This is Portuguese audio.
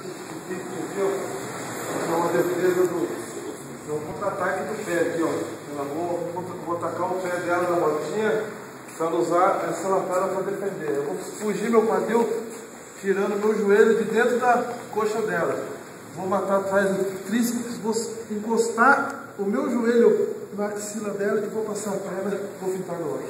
que aqui, ó, é uma defesa do, é um contra-ataque do pé aqui, ó. Ela vou, vou, vou o pé dela na botinha para usar essa lapada para defender. Eu vou fugir meu quadril tirando meu joelho de dentro da coxa dela. Vou matar atrás do tríceps, vou encostar o meu joelho na axila dela e vou passar a perna, vou pintar agora.